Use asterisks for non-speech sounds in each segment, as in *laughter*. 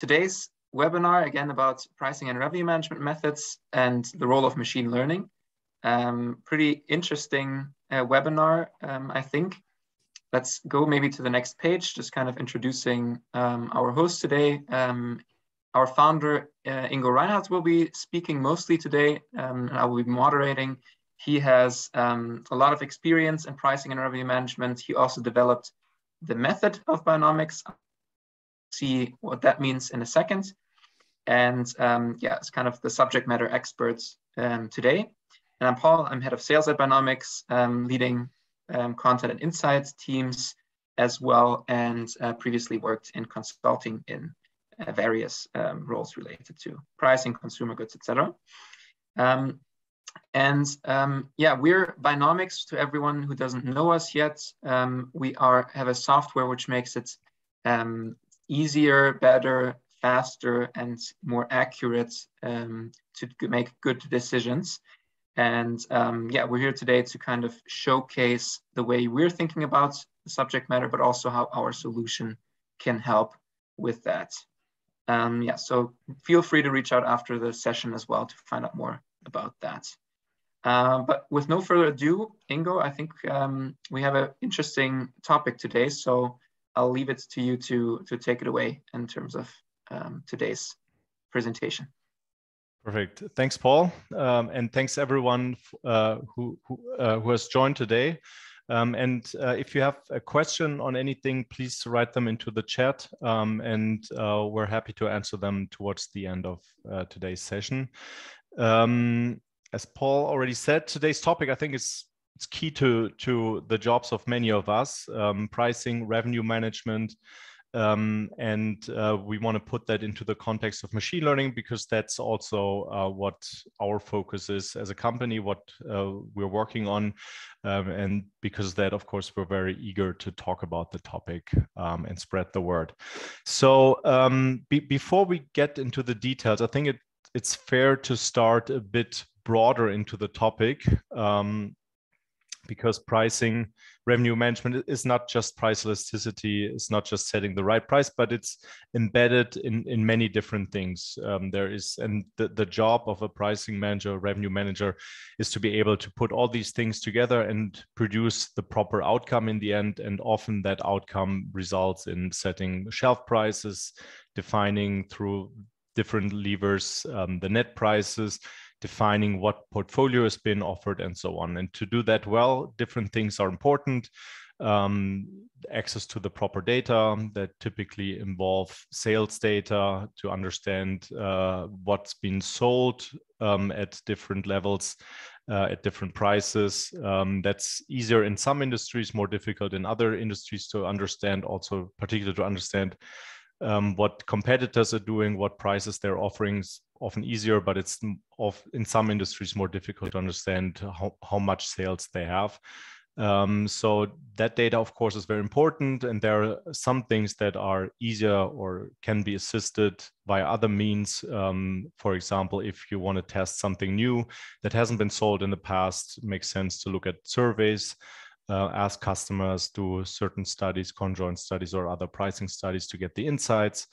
today's webinar, again, about pricing and revenue management methods and the role of machine learning. Um, pretty interesting uh, webinar, um, I think. Let's go maybe to the next page, just kind of introducing um, our host today. Um, our founder, uh, Ingo Reinhardt, will be speaking mostly today, um, and I will be moderating. He has um, a lot of experience in pricing and revenue management. He also developed the method of Buynomics. See what that means in a second. And um, yeah, it's kind of the subject matter experts um, today. And I'm Paul, I'm head of sales at Buynomics, um, leading um, content and insights teams as well, and uh, previously worked in consulting in uh, various um, roles related to pricing, consumer goods, etc. Um, and yeah, we're Buynomics to everyone who doesn't know us yet. We are have a software which makes it um, easier, better, faster, and more accurate um, to make good decisions. And um, yeah, we're here today to kind of showcase the way we're thinking about the subject matter, but also how our solution can help with that. Um, yeah, so feel free to reach out after the session as well to find out more about that. Uh, but with no further ado, Ingo, I think um, we have an interesting topic today, so I'll leave it to you to, to take it away in terms of um, today's presentation. Perfect. Thanks, Paul, um, and thanks everyone uh, who who, uh, who, has joined today. Um, and uh, if you have a question on anything, please write them into the chat, um, and uh, we're happy to answer them towards the end of uh, today's session. Um, as Paul already said, today's topic I think is it's key to to the jobs of many of us: um, pricing, revenue management. Um, and uh, we want to put that into the context of machine learning because that's also uh, what our focus is as a company, what uh, we're working on. Um, and because that, of course, we're very eager to talk about the topic um, and spread the word. So um, be before we get into the details, I think it, it's fair to start a bit broader into the topic um, because pricing revenue management is not just price elasticity it's not just setting the right price but it's embedded in in many different things. Um, there is and the, the job of a pricing manager revenue manager is to be able to put all these things together and produce the proper outcome in the end and often that outcome results in setting shelf prices defining through different levers um, the net prices defining what portfolio has been offered and so on. And to do that well, different things are important. Um, access to the proper data that typically involve sales data to understand uh, what's been sold um, at different levels uh, at different prices. Um, that's easier in some industries, more difficult in other industries to understand, also particularly to understand um, what competitors are doing, what prices they're offering is often easier, but it's of, in some industries more difficult to understand how, how much sales they have. Um, so that data, of course, is very important. And there are some things that are easier or can be assisted by other means. Um, for example, if you want to test something new that hasn't been sold in the past, makes sense to look at surveys uh, ask customers, do certain studies, conjoint studies, or other pricing studies to get the insights.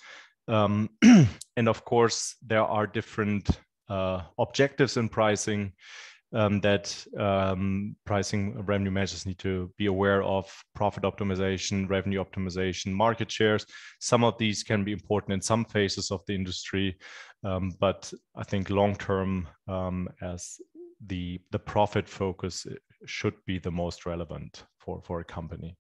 Um, *clears throat* and of course, there are different uh, objectives in pricing um, that um, pricing revenue measures need to be aware of profit optimization, revenue optimization, market shares. Some of these can be important in some phases of the industry, um, but I think long term, um, as the the profit focus should be the most relevant for for a company.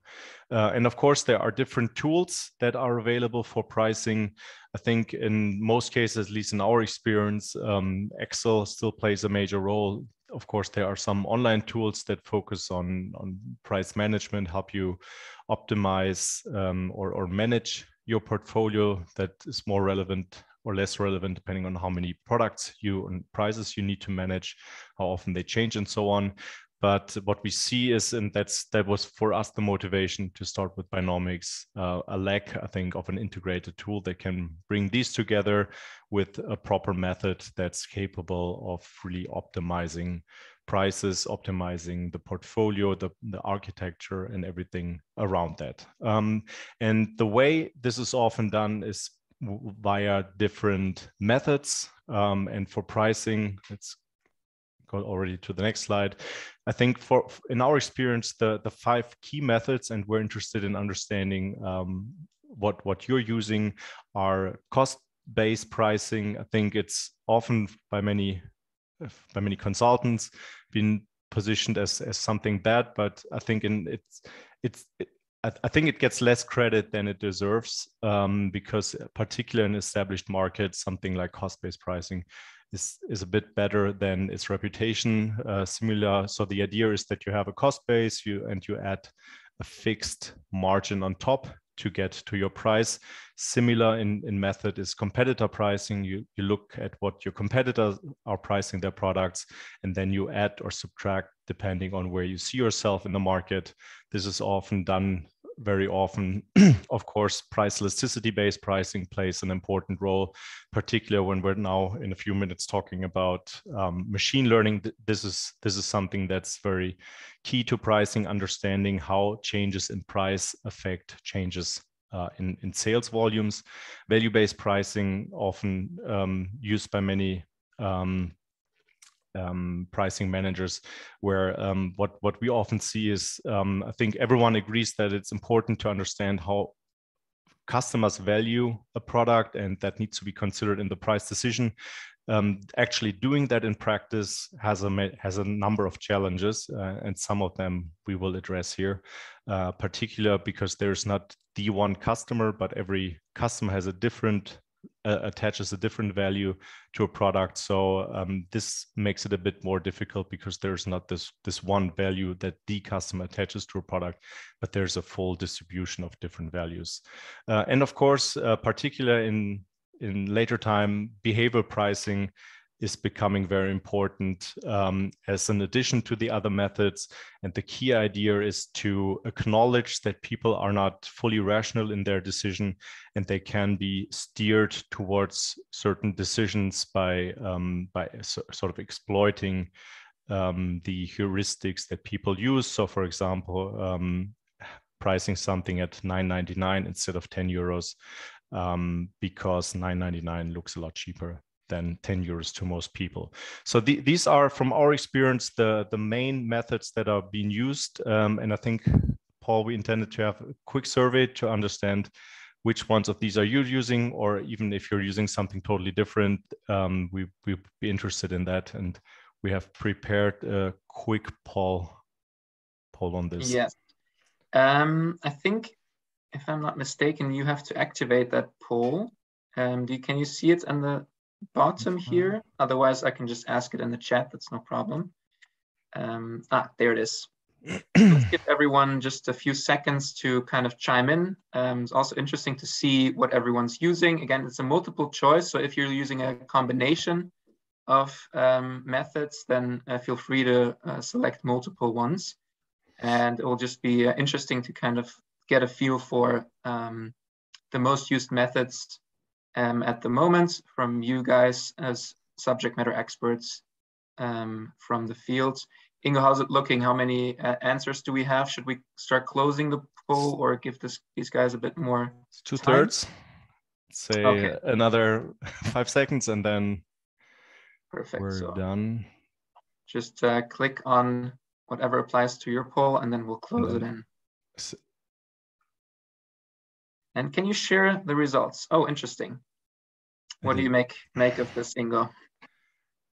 Uh, and of course there are different tools that are available for pricing. I think in most cases at least in our experience um, excel still plays a major role. Of course there are some online tools that focus on on price management help you optimize um, or, or manage your portfolio that is more relevant or less relevant depending on how many products you and prices you need to manage, how often they change, and so on. But what we see is, and that's that was for us the motivation to start with Buynomics, uh, a lack, I think, of an integrated tool that can bring these together with a proper method that's capable of really optimizing prices, optimizing the portfolio, the, the architecture, and everything around that. Um, and the way this is often done is via different methods. Um, and for pricing, let's go already to the next slide. I think for in our experience, the, the five key methods, and we're interested in understanding um, what, what you're using are cost-based pricing. I think it's often by many by many consultants been positioned as, as something bad, but I think in it's it's it, I, think it gets less credit than it deserves um, because, particularly in established markets, something like cost-based pricing is is a bit better than its reputation. Uh, similar, so the idea is that you have a cost base, you and you add a fixed margin on top to get to your price. Similar in, in method is competitor pricing. You, you look at what your competitors are pricing their products, and then you add or subtract depending on where you see yourself in the market. This is often done very often, *clears throat* of course, price elasticity based pricing plays an important role, particularly when we're now in a few minutes talking about um, machine learning. This is this is something that's very key to pricing, understanding how changes in price affect changes uh, in, in sales volumes. Value based pricing, often um, used by many um, um, pricing managers, where um, what what we often see is um, I think everyone agrees that it's important to understand how customers value a product, and that needs to be considered in the price decision. Um, actually, doing that in practice has a has a number of challenges, uh, and some of them we will address here, uh, particular because there's not the one customer, but every customer has a different uh, attaches a different value to a product. So um, this makes it a bit more difficult because there's not this this one value that the customer attaches to a product, but there's a full distribution of different values. Uh, and of course, uh, particularly in in later time, behavioral pricing is becoming very important um, as an addition to the other methods. And the key idea is to acknowledge that people are not fully rational in their decision and they can be steered towards certain decisions by, um, by so, sort of exploiting um, the heuristics that people use. So, for example, um, pricing something at 9.99 instead of 10 euros um, because 9.99 looks a lot cheaper than 10 euros to most people. So the, these are, from our experience, the, the main methods that are being used. Um, and I think, Paul, we intended to have a quick survey to understand which ones of these are you using, or even if you're using something totally different, um, we, we'd be interested in that. And we have prepared a quick poll, poll on this. Yes. Um, I think, if I'm not mistaken, you have to activate that poll. Um, do you, can you see it on the bottom here. Otherwise, I can just ask it in the chat. That's no problem. Um, ah, there it is. Let's *clears throat* give everyone just a few seconds to kind of chime in. Um, it's also interesting to see what everyone's using. Again, it's a multiple choice. So if you're using a combination of um, methods, then uh, feel free to uh, select multiple ones. And it will just be uh, interesting to kind of get a feel for um, the most used methods um, at the moment from you guys as subject matter experts um, from the field. Ingo, how's it looking? How many uh, answers do we have? Should we start closing the poll or give this, these guys a bit more? It's two thirds. Say okay. another *laughs* five seconds and then Perfect. we're so done. Just uh, click on whatever applies to your poll and then we'll close then, it in. And can you share the results? Oh, interesting. What do you make make of this, Ingo?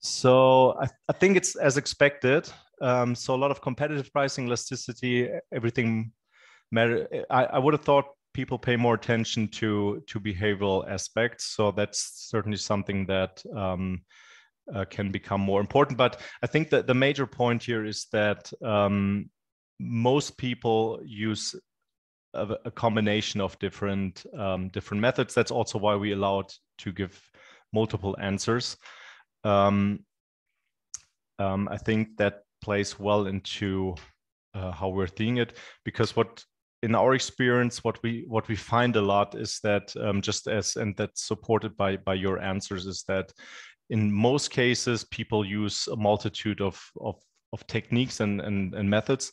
So I, I think it's as expected. Um, so a lot of competitive pricing, elasticity, everything matter. I, I would have thought people pay more attention to to behavioral aspects. So that's certainly something that um, uh, can become more important. But I think that the major point here is that um, most people use a, a combination of different um, different methods. That's also why we allowed to give multiple answers. Um, um, I think that plays well into uh, how we're seeing it because what in our experience what we what we find a lot is that um, just as and that's supported by by your answers is that in most cases people use a multitude of of, of techniques and, and and methods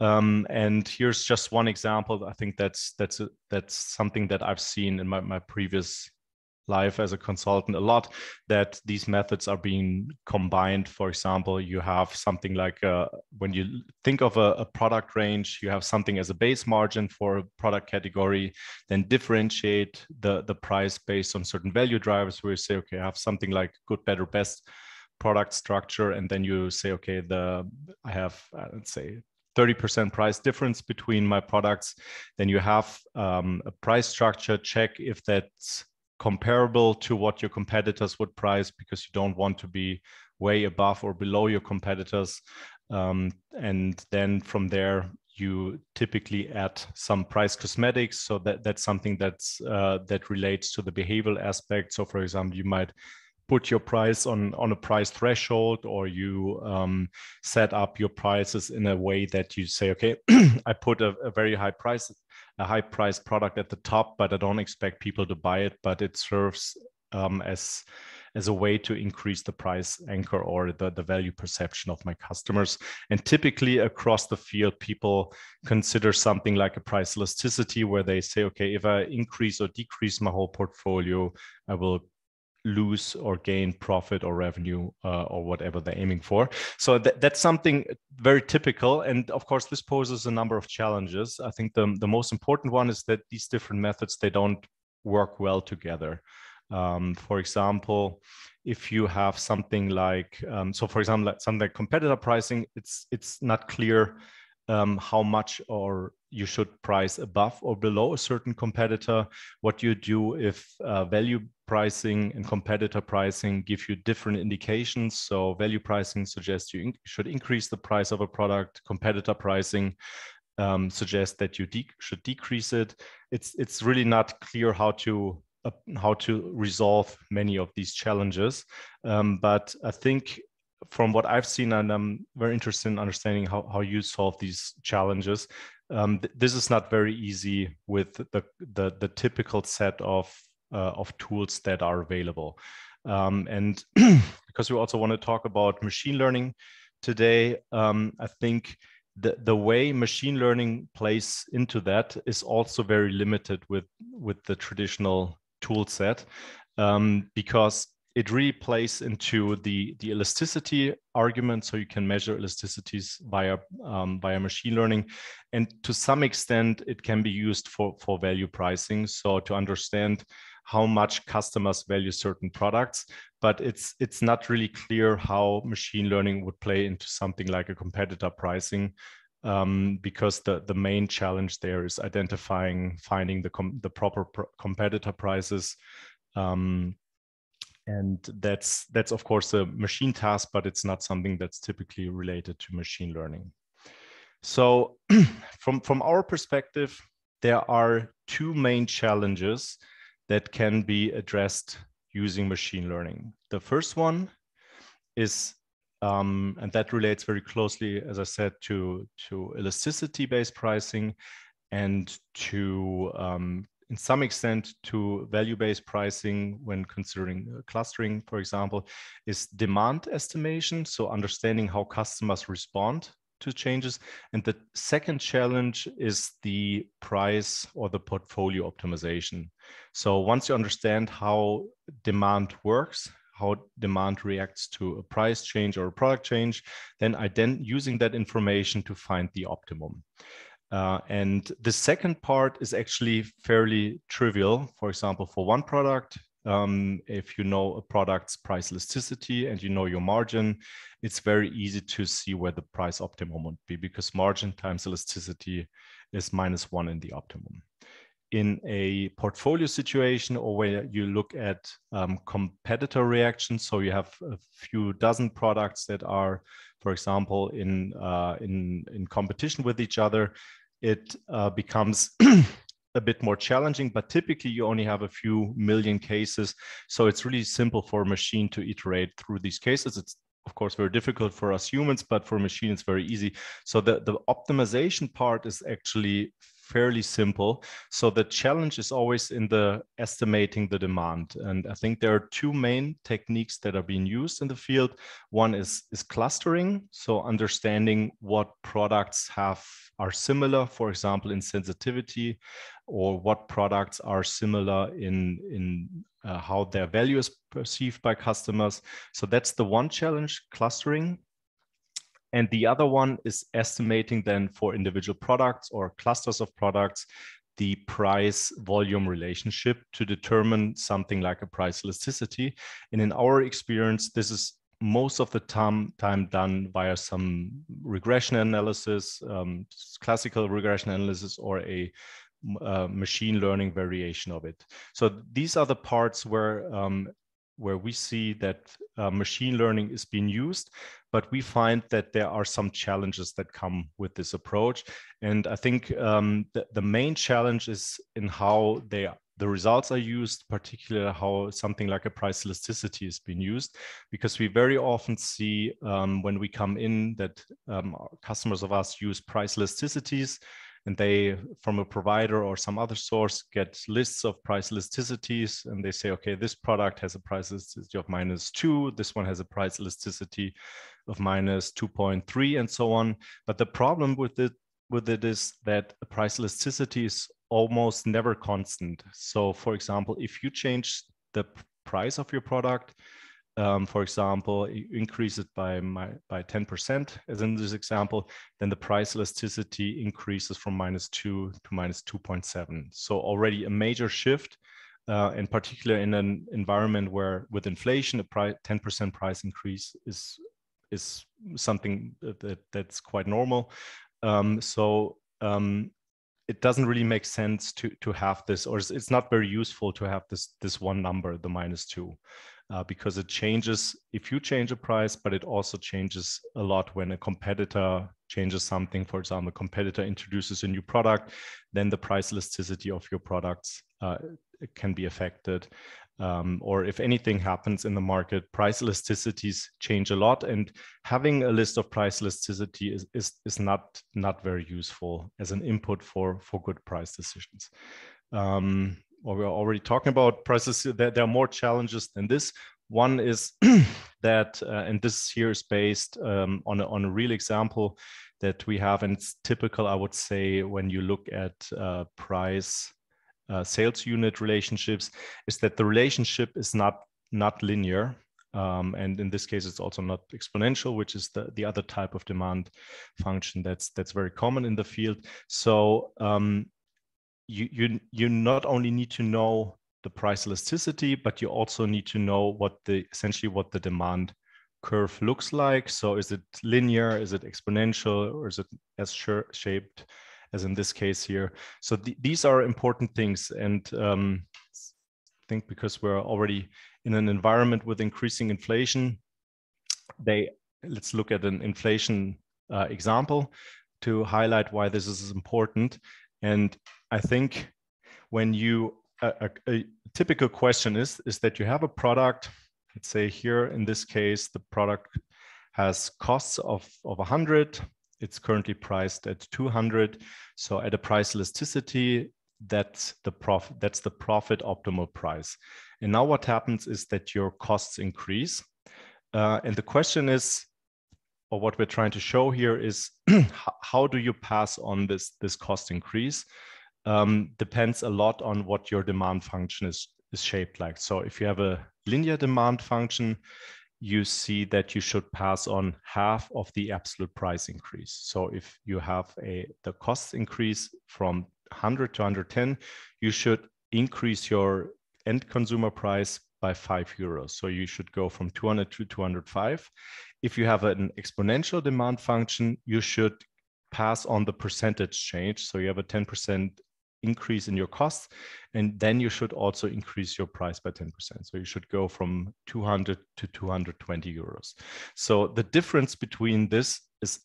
um, and here's just one example. I think that's that's a, that's something that I've seen in my, my previous life as a consultant a lot that these methods are being combined. For example you have something like uh, when you think of a, a, product range you have something as a base margin for a product category then differentiate the the price based on certain value drivers where you say okay i have something like good better best product structure and then you say okay the i have uh, let's say 30% price difference between my products. Then you have um, a price structure check if that's comparable to what your competitors would price because you don't want to be way above or below your competitors. Um, and then from there, you typically add some price cosmetics. So that, that's something that's uh, that relates to the behavioral aspect. So for example, you might put your price on, on a price threshold or you um, set up your prices in a way that you say, okay, *clears throat* I put a, a very high price a high priced product at the top, but I don't expect people to buy it. But it serves um, as as a way to increase the price anchor or the, the value perception of my customers. And typically across the field, people consider something like a price elasticity where they say, okay, if I increase or decrease my whole portfolio, I will lose or gain profit or revenue uh, or whatever they're aiming for. So th- that's something very typical. And of course, this poses a number of challenges. I think the, the most important one is that these different methods, they don't work well together. Um, for example, if you have something like, um, so for example, like something like competitor pricing, it's it's not clear um, how much or you should price above or below a certain competitor. What you do if uh, value pricing and competitor pricing give you different indications. So value pricing suggests you should increase the price of a product. Competitor pricing um, suggests that you de should decrease it. It's it's really not clear how to uh, how to resolve many of these challenges. Um, but I think from what I've seen, and I'm very interested in understanding how, how you solve these challenges. Um, th this is not very easy with the, the, the typical set of, uh, of tools that are available. Um, and *clears throat* because we also want to talk about machine learning today, um, I think the, the way machine learning plays into that is also very limited with, with the traditional tool set um, because it really plays into the, the elasticity argument. So you can measure elasticities via, um, via machine learning. And to some extent, it can be used for, for value pricing. So to understand how much customers value certain products, but it's, it's not really clear how machine learning would play into something like a competitor pricing. Um, because the, the main challenge there is identifying, finding the, com the proper pr competitor prices, um, and that's that's of course a machine task but it's not something that's typically related to machine learning so *clears throat* from from our perspective there are two main challenges that can be addressed using machine learning the first one is um, and that relates very closely as i said to to elasticity based pricing and to um, in some extent to value-based pricing when considering uh, clustering, for example, is demand estimation. So understanding how customers respond to changes. And the second challenge is the price or the portfolio optimization. So once you understand how demand works, how demand reacts to a price change or a product change, then I then using that information to find the optimum. Uh, and the second part is actually fairly trivial. For example, for one product, um, if you know a product's price elasticity and you know your margin, it's very easy to see where the price optimum would be because margin times elasticity is minus one in the optimum. In a portfolio situation or where you look at um, competitor reactions, so you have a few dozen products that are, for example, in, uh, in, in competition with each other, it uh, becomes *clears throat* a bit more challenging, but typically you only have a few million cases. So it's really simple for a machine to iterate through these cases. It's of course very difficult for us humans, but for a machine it's very easy. So the, the optimization part is actually fairly simple. So the challenge is always in the estimating the demand. And I think there are two main techniques that are being used in the field. One is, is clustering. So understanding what products have are similar, for example, in sensitivity, or what products are similar in, in uh, how their value is perceived by customers. So that's the one challenge, clustering. And the other one is estimating then for individual products or clusters of products, the price volume relationship to determine something like a price elasticity. And in our experience, this is most of the time, time done via some regression analysis, um, classical regression analysis, or a uh, machine learning variation of it. So these are the parts where um, where we see that uh, machine learning is being used, but we find that there are some challenges that come with this approach. And I think um, the, the main challenge is in how they the results are used, particularly how something like a price elasticity is being used, because we very often see um, when we come in that um, customers of us use price elasticities and they from a provider or some other source get lists of price elasticities and they say okay this product has a price elasticity of minus two this one has a price elasticity of minus 2.3 and so on. But the problem with it with it is that the price elasticity is almost never constant. So for example if you change the price of your product um, for example, increase it by my, by 10%, as in this example, then the price elasticity increases from minus two to minus 2.7. So already a major shift, uh, in particular in an environment where with inflation, a 10% price increase is is something that, that's quite normal. Um, so um, it doesn't really make sense to to have this, or it's, it's not very useful to have this this one number, the minus two uh, because it changes if you change a price, but it also changes a lot when a competitor changes something. For example, a competitor introduces a new product, then the price elasticity of your products uh, can be affected. Um, or if anything happens in the market, price elasticities change a lot, and having a list of price elasticity is, is, is not not very useful as an input for for good price decisions. Um, or we're already talking about prices, there, there are more challenges than this. One is *clears throat* that, uh, and this here is based um, on, a, on a real example that we have, and it's typical, I would say, when you look at uh, price uh, sales unit relationships, is that the relationship is not not linear. Um, and in this case, it's also not exponential, which is the, the other type of demand function that's that's very common in the field. So um, you you you not only need to know the price elasticity, but you also need to know what the essentially what the demand curve looks like. So is it linear? Is it exponential? Or is it as shaped as in this case here? So th these are important things. And um, I think because we're already in an environment with increasing inflation, they let's look at an inflation uh, example to highlight why this is important. And I think when you a, a, a, typical question is is that you have a product. Let's say here in this case, the product has costs of of 100. It's currently priced at 200. So at a price elasticity, that's the profit. That's the profit optimal price. And now what happens is that your costs increase. Uh, and the question is, or what we're trying to show here is *clears throat* how do you pass on this this cost increase um, depends a lot on what your demand function is, is shaped like. So if you have a linear demand function, you see that you should pass on half of the absolute price increase. So if you have a the cost increase from 100 to 110, you should increase your end consumer price by five euros. So you should go from 200 to 205. If you have an exponential demand function, you should pass on the percentage change. So you have a 10% increase in your costs and then you should also increase your price by 10% so you should go from 200 to 220 euros so the difference between this is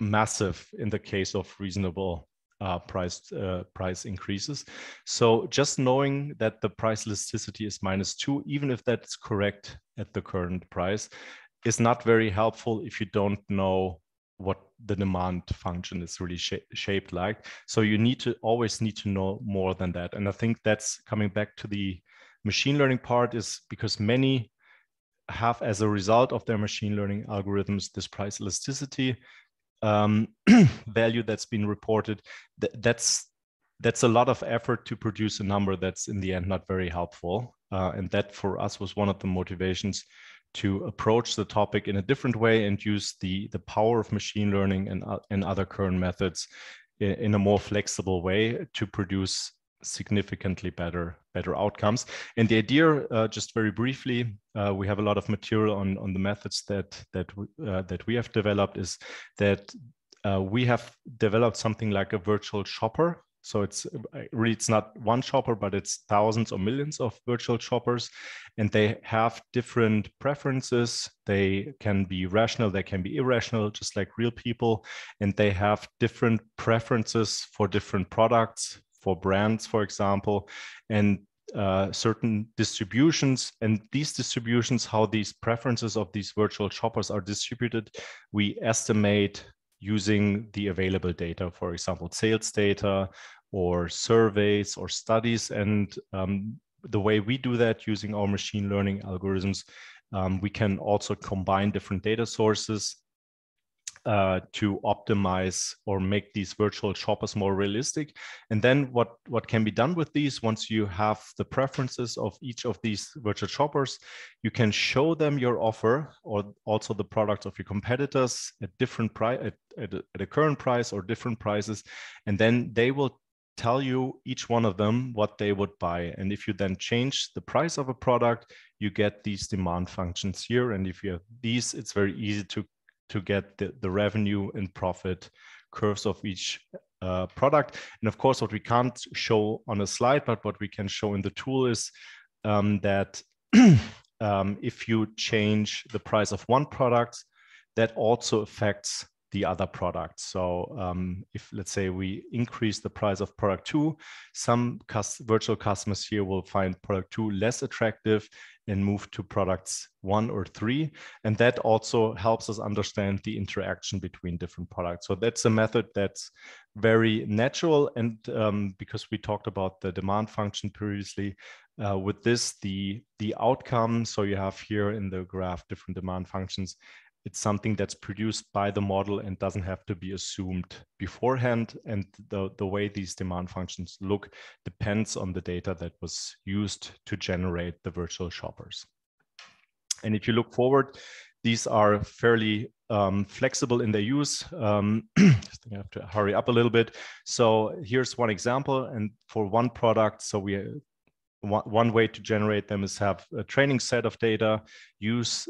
massive in the case of reasonable uh, price uh, price increases. So just knowing that the price elasticity is minus two, even if that's correct at the current price, is not very helpful if you don't know what the demand function is really sh shaped like. So you need to always need to know more than that. And I think that's coming back to the machine learning part is because many have as a result of their machine learning algorithms this price elasticity um, *clears throat* value that's been reported. Th that's that's a lot of effort to produce a number that's in the end not very helpful. Uh, and that for us was one of the motivations to approach the topic in a different way and use the, the power of machine learning and, uh, and other current methods in, in, a more flexible way to produce significantly better better outcomes. And the idea, uh, just very briefly, uh, we have a lot of material on, on the methods that that uh, that we have developed. Is that uh, we have developed something like a virtual shopper so it's really it's not one shopper, but it's thousands or millions of virtual shoppers, and they have different preferences. They can be rational, they can be irrational, just like real people, and they have different preferences for different products, for brands, for example, and uh, certain distributions and these distributions how these preferences of these virtual shoppers are distributed we estimate using the available data, for example, sales data or surveys or studies. And um, the way we do that using our machine learning algorithms, um, we can also combine different data sources uh, to optimize or make these virtual shoppers more realistic. And then what, what can be done with these, once you have the preferences of each of these virtual shoppers, you can show them your offer or also the products of your competitors at different price, at, at, at a current price or different prices. And then they will tell you each one of them what they would buy. And if you then change the price of a product, you get these demand functions here. And if you have these, it's very easy to to get the, the revenue and profit curves of each uh, product. And of course, what we can't show on a slide, but what we can show in the tool is um, that *clears throat* um, if you change the price of one product, that also affects the other products. So um, if let's say we increase the price of product two, some virtual customers here will find product two less attractive and move to products one or three. And that also helps us understand the interaction between different products. So that's a method that's very natural. And um, because we talked about the demand function previously, uh, with this, the, the outcome, so you have here in the graph different demand functions, it's something that's produced by the model and doesn't have to be assumed beforehand. And the, the way these demand functions look depends on the data that was used to generate the virtual shoppers. And if you look forward, these are fairly um, flexible in their use. Um, I think I have to hurry up a little bit. So here's one example. And for one product, so we one, one way to generate them is have a training set of data, use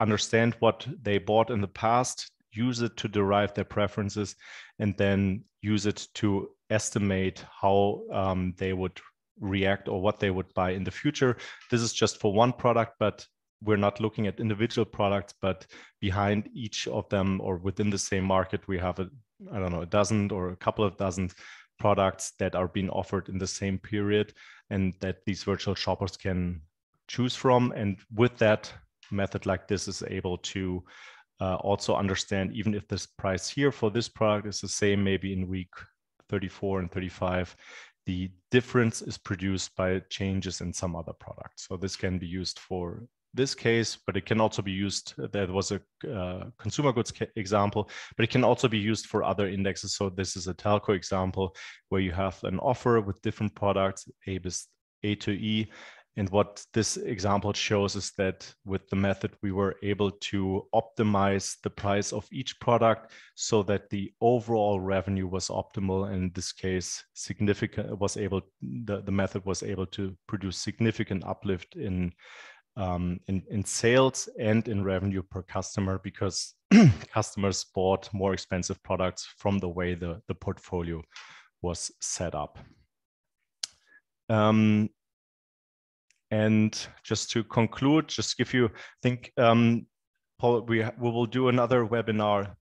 understand what they bought in the past, use it to derive their preferences, and then use it to estimate how um, they would react or what they would buy in the future. This is just for one product, but we're not looking at individual products, but behind each of them or within the same market, we have a, I don't know, a dozen or a couple of dozen products that are being offered in the same period and that these virtual shoppers can choose from. And with that, method like this is able to uh, also understand even if this price here for this product is the same maybe in week 34 and 35 the difference is produced by changes in some other product so this can be used for this case, but it can also be used. There was a uh, consumer goods example, but it can also be used for other indexes. So this is a telco example where you have an offer with different products, A, A to E, and what this example shows is that with the method, we were able to optimize the price of each product so that the overall revenue was optimal. And in this case, significant was able, the, the method was able to produce significant uplift in, um, in, in sales and in revenue per customer because *clears throat* customers bought more expensive products from the way the, the portfolio was set up. Um, and just to conclude, just give you, I think, um, Paul, we, we will do another webinar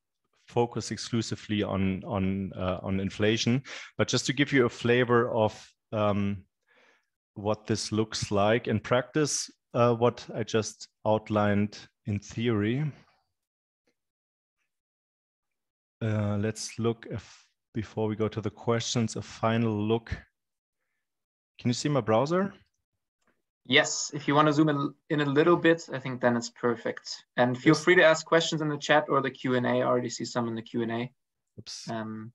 focus exclusively on on uh, on inflation. But just to give you a flavor of um, what this looks like in practice, uh, what I just outlined in theory. uh, let's look if, before we go to the questions, a final look. Can you see my browser? Yes, if you want to zoom in, in a little bit, I think then it's perfect. And feel yes. free to ask questions in the chat or the Q&A. I already see some in the Q&A. Oops. Um,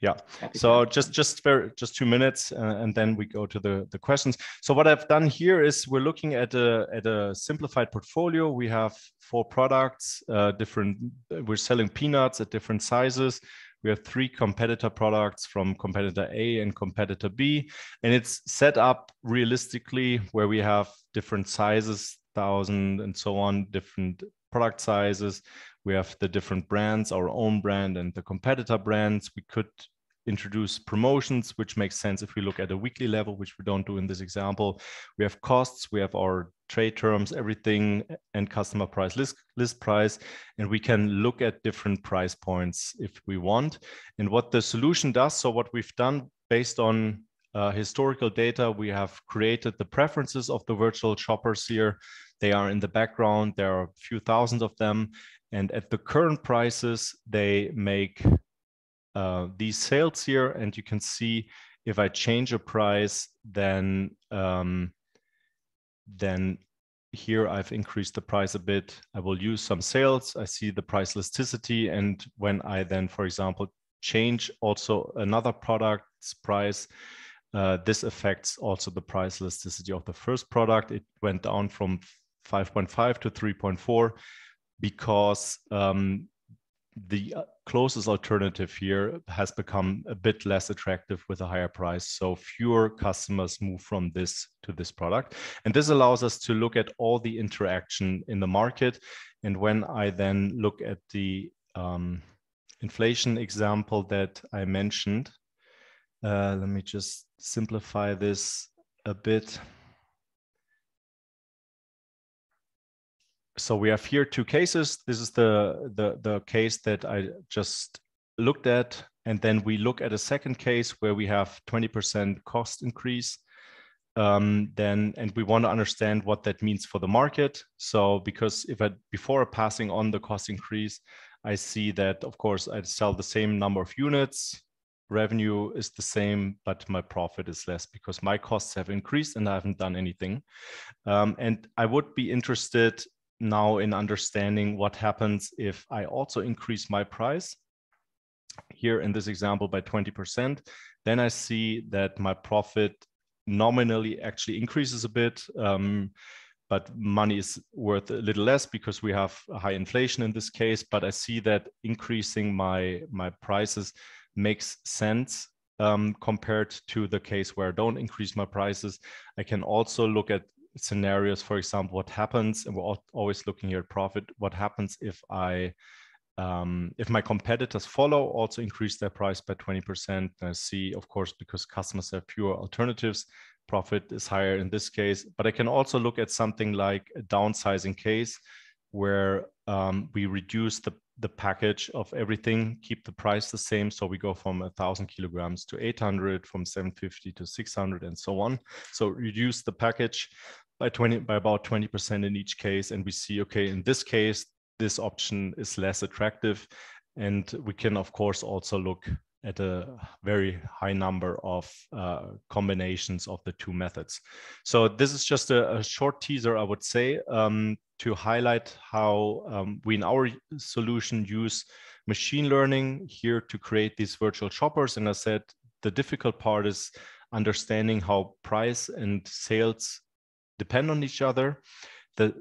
yeah so just just very just two minutes uh, and then we go to the the questions so what i've done here is we're looking at a at a simplified portfolio we have four products uh, different we're selling peanuts at different sizes we have three competitor products from competitor A and competitor B, and it's set up realistically where we have different sizes, thousand and so on, different product sizes. We have the different brands, our own brand and the competitor brands. We could introduce promotions, which makes sense if we look at a weekly level, which we don't do in this example. We have costs, we have our trade terms, everything, and customer price list, list price, and we can look at different price points if we want. And what the solution does, so what we've done based on uh, historical data, we have created the preferences of the virtual shoppers here. They are in the background, there are a few thousand of them. And at the current prices, they make uh, these sales here and you can see if I change a price, then um, then here I've increased the price a bit. I will use some sales. I see the price elasticity. And when I then, for example, change also another product's price, uh, this affects also the price elasticity of the first product. It went down from 5.5 to 3.4 because um, the uh, closest alternative here has become a bit less attractive with a higher price. So fewer customers move from this to this product. And this allows us to look at all the interaction in the market. And when I then look at the um, inflation example that I mentioned, uh, let me just simplify this a bit. So we have here two cases. This is the, the, the case that I just looked at. And then we look at a second case where we have 20% cost increase. Um, then and we want to understand what that means for the market. So because if I before passing on the cost increase, I see that of course I sell the same number of units, revenue is the same, but my profit is less because my costs have increased and I haven't done anything. Um, and I would be interested now in understanding what happens if I also increase my price here in this example by 20%, then I see that my profit nominally actually increases a bit. Um, but money is worth a little less because we have high inflation in this case. But I see that increasing my my prices makes sense um, compared to the case where I don't increase my prices. I can also look at scenarios, for example, what happens, and we're always looking here at profit, what happens if I um, if my competitors follow, also increase their price by 20%, I see, of course, because customers have fewer alternatives, profit is higher in this case. But I can also look at something like a downsizing case where um, we reduce the the package of everything, keep the price the same. So we go from a thousand kilograms to 800, from 750 to 600 and so on. So reduce the package by 20, by about 20% in each case. And we see, okay, in this case, this option is less attractive. And we can of course also look at a very high number of uh, combinations of the two methods. So this is just a, a short teaser, I would say, um, to highlight how um, we in our solution use machine learning here to create these virtual shoppers. And I said the difficult part is understanding how price and sales depend on each other. The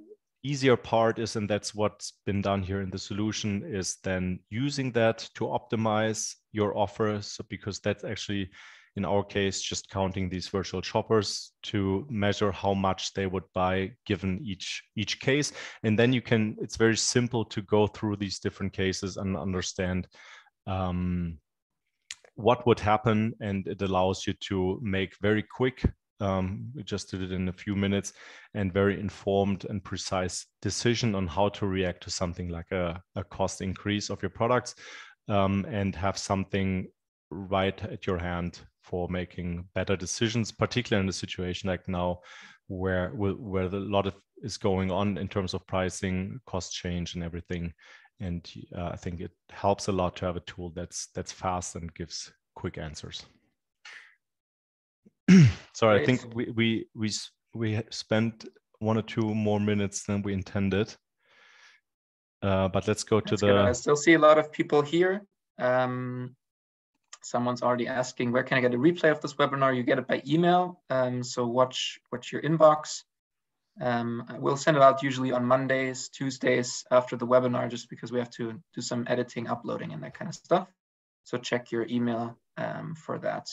easier part is, and that's what's been done here in the solution, is then using that to optimize your offers so because that's actually in our case just counting these virtual shoppers to measure how much they would buy given each each case. And then you can it's very simple to go through these different cases and understand um, what would happen. And it allows you to make very quick um, we just did it in a few minutes and very informed and precise decision on how to react to something like a, a cost increase of your products um, and have something right at your hand for making better decisions, particularly in a situation like now where where a lot of is going on in terms of pricing, cost change, and everything. and uh, I think it helps a lot to have a tool that's that's fast and gives quick answers. *clears throat* so Great. I think we we we we spent one or two more minutes than we intended. Uh, but let's go to That's the. Good. I still see a lot of people here. Um, someone's already asking, where can I get a replay of this webinar? You get it by email. Um, so watch watch your inbox. Um, we'll send it out usually on Mondays, Tuesdays after the webinar, just because we have to do some editing, uploading, and that kind of stuff. So check your email um, for that.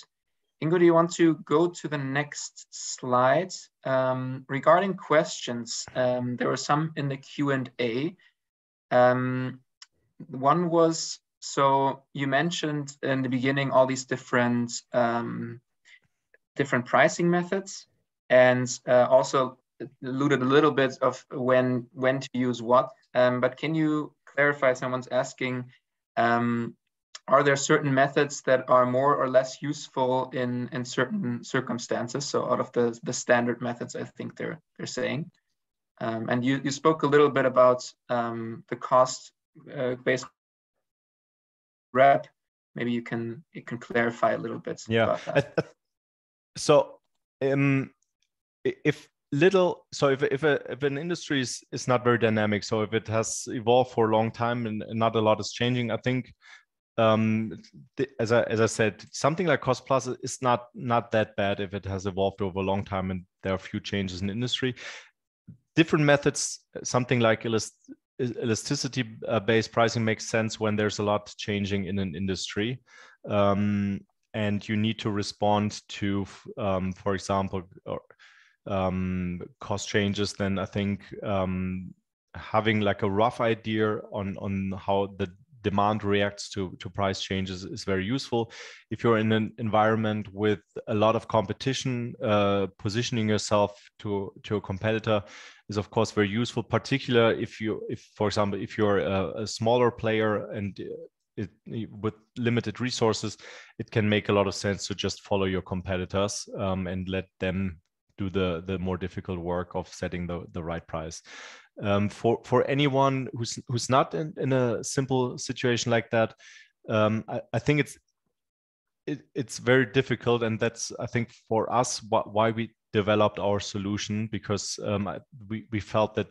Ingo, do you want to go to the next slide? Um, regarding questions, um, there were some in the Q&A. Um, one was, so you mentioned in the beginning all these different um, different pricing methods and uh, also alluded a little bit of when when to use what. Um, but can you clarify, someone's asking, um, are there certain methods that are more or less useful in in certain circumstances? So out of the the standard methods i think they're they're saying. Um, and you you spoke a little bit about um, the cost uh, based rep. Maybe you can you can clarify a little bit yeah. so um if little so if, if, a, if an industry is, is not very dynamic so if it has evolved for a long time and not a lot is changing i think um, as I as I said, something like Cost Plus is not not that bad if it has evolved over a long time and there are few changes in industry. Different methods, something like elast- elasticity uh, based pricing makes sense when there's a lot changing in an industry. Um, and you need to respond to, um, for example, or, um, cost changes, then I think um, having like a rough idea on on how the demand reacts to, to price changes is very useful. If you're in an environment with a lot of competition, uh, positioning yourself to, to a competitor is of course very useful, particularly if you, if for example, if you're a, a smaller player and it, with limited resources, it can make a lot of sense to just follow your competitors um, and let them do the the more difficult work of setting the, the right price um, for for anyone who's who's not in, in a simple situation like that um, I, I, think it's it, it's very difficult and that's i think for us why we developed our solution because um, we, we felt that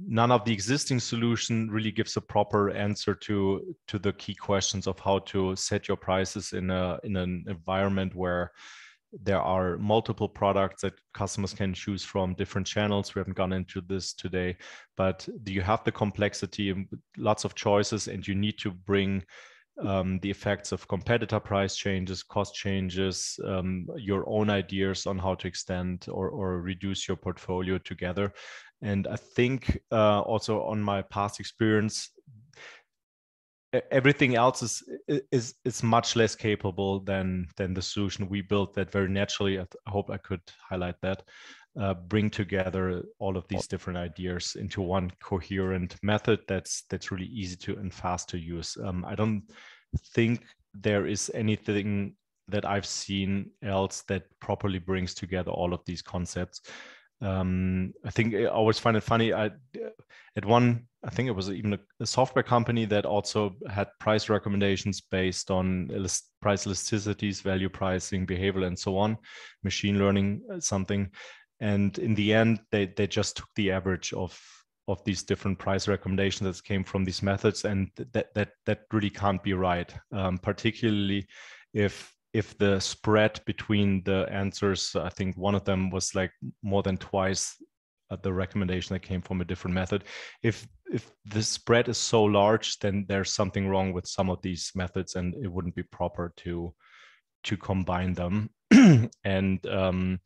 none of the existing solution really gives a proper answer to to the key questions of how to set your prices in a in an environment where there are multiple products that customers can choose from different channels. We haven't gone into this today but do you have the complexity and lots of choices and you need to bring um, the effects of competitor price changes cost changes um, your own ideas on how to extend or, or reduce your portfolio together. And i think uh, also on my past experience everything else is is is much less capable than than the solution we built that very naturally i hope i could highlight that uh, bring together all of these different ideas into one coherent method that's that's really easy to and fast to use. Um, i don't think there is anything that i've seen else that properly brings together all of these concepts um, I think I always find it funny. I at one, I think it was even a, a, software company that also had price recommendations based on price elasticities, value pricing, behavioral, and so on, machine learning, uh, something. And in the end, they they just took the average of of these different price recommendations that came from these methods, and that that that really can't be right, um, particularly if if the spread between the answers, I think one of them was like more than twice uh, the recommendation that came from a different method. If if the spread is so large, then there's something wrong with some of these methods, and it wouldn't be proper to to combine them. *clears throat* and um,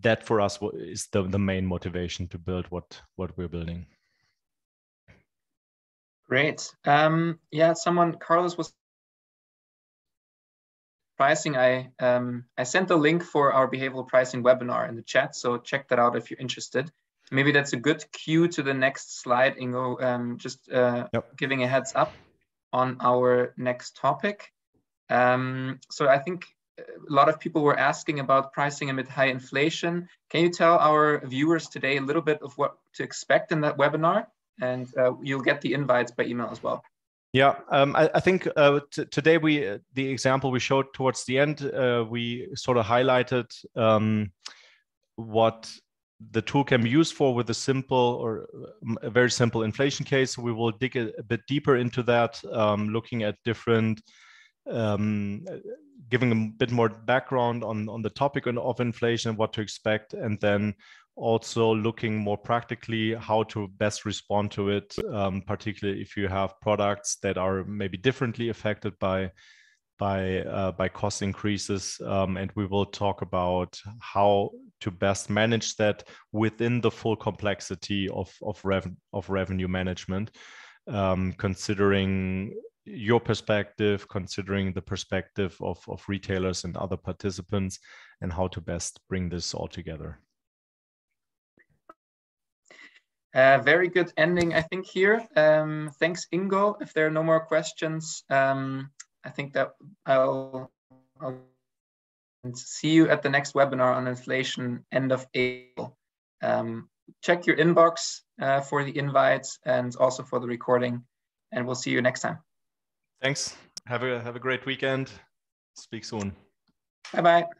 that for us is the, the main motivation to build what what we're building. Great. Um, yeah, someone Carlos was pricing, I um, I sent the link for our behavioral pricing webinar in the chat, so check that out if you're interested. Maybe that's a good cue to the next slide, Ingo. Um, just uh, yep. giving a heads up on our next topic. Um, so I think a lot of people were asking about pricing amid high inflation. Can you tell our viewers today a little bit of what to expect in that webinar? and uh, you'll get the invites by email as well. Yeah, um, I, I, think uh, today we uh, the example we showed towards the end, uh, we sort of highlighted um, what the tool can be used for with a simple or a very simple inflation case. We will dig a, a bit deeper into that, um, looking at different, um, giving a bit more background on, on the topic of inflation, and what to expect, and then also looking more practically how to best respond to it, um, particularly if you have products that are maybe differently affected by by uh, by cost increases, um, and we will talk about how to best manage that within the full complexity of of, rev- of revenue management, um, considering your perspective, considering the perspective of, of retailers and other participants, and how to best bring this all together. Uh, very good ending, I think, here. Um, thanks, Ingo. If there are no more questions, um, I think that I'll, I'll, see you at the next webinar on inflation end of April. Um, check your inbox uh, for the invites and also for the recording, and we'll see you next time. Thanks. Have a have a great weekend. Speak soon. Bye bye.